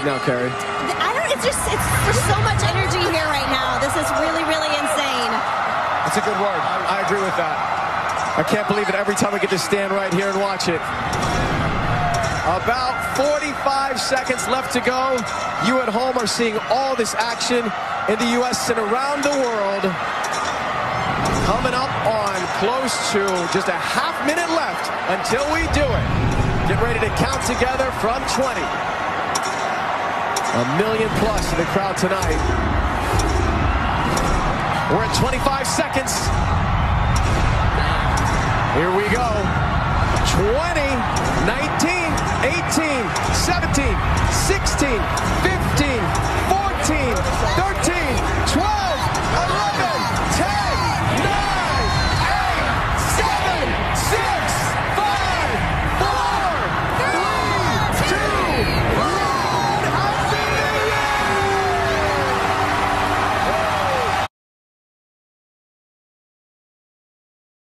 right now, Carrie? I don't. It's just. It's there's so much energy here right now. This is really, really insane. That's a good word. I, I agree with that. I can't believe it every time I get to stand right here and watch it. About 45 seconds left to go. You at home are seeing all this action in the U.S. and around the world. Coming up on close to just a half minute left until we do it. Get ready to count together from 20. A million plus in the crowd tonight. We're at 25 seconds. Here we go. 20, 19, 18, 17, 16, 15.